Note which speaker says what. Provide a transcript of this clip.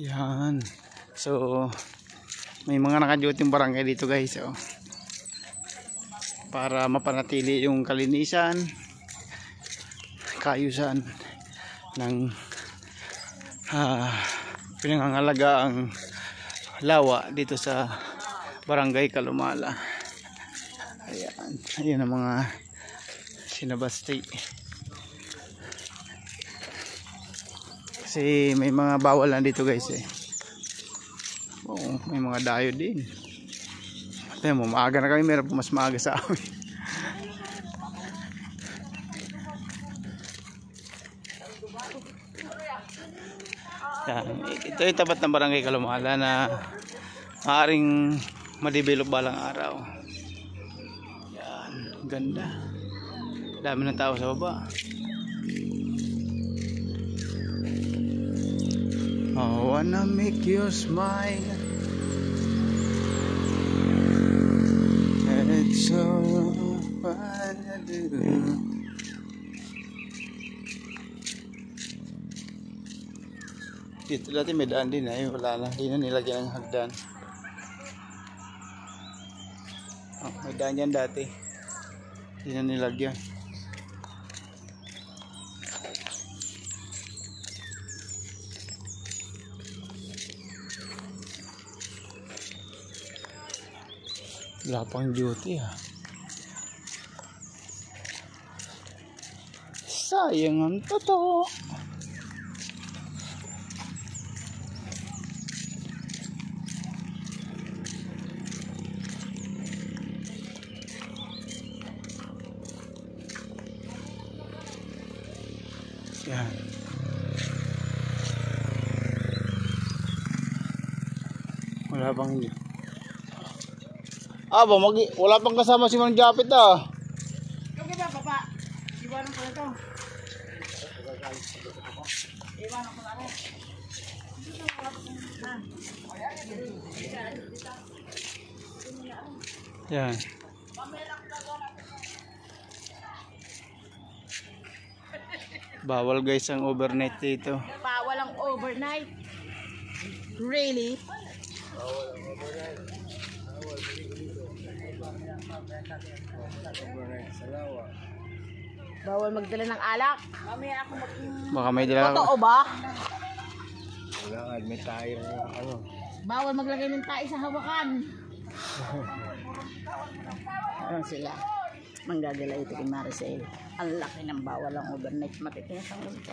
Speaker 1: Yan. So, may mga naka-duty barangay dito guys. Oh. Para mapanatili yung kalinisan, kaayusan ng ah, pinangangalaga ang lawa dito sa barangay Kalumala. Ayan. Ayan ang mga sinabasti. Kasi may mga bawal na dito guys eh. Oo, may mga dayo din. Tingnan mo, maaga na kami. Meron mas maaga sa amin. Yan. Ito yung tapat ng barangay Kalumala na maaaring madevelop balang araw. Yan. Ganda. Dami ng tao sa baba. I wanna make you smile. It's what I. Dito dati may daan din ay wala na. Hindi na nilagyan ng hagdan. Oh, may daan yan dati. Hindi na nilagyan. Wala pang duty ha. Sayang ang totoo. Yan. Wala pang Ah, ba, mag wala pang kasama si Mang Japit ah.
Speaker 2: Okay ba, papa? Iwanan ko na to. Iwanan ko na rin.
Speaker 1: Yan. Bawal guys ang overnight dito.
Speaker 2: Bawal ang overnight. Really? Bawal magdala ng alak. Mamaya ako mag...
Speaker 1: Baka may dala
Speaker 2: Totoo ba?
Speaker 3: Wala nga, may tayo na ano.
Speaker 2: Bawal maglagay ng tayo sa hawakan. Ayan sila. Manggagala ito kay Maricel. Ang laki ng bawal ang overnight. Matikinas ang ulit.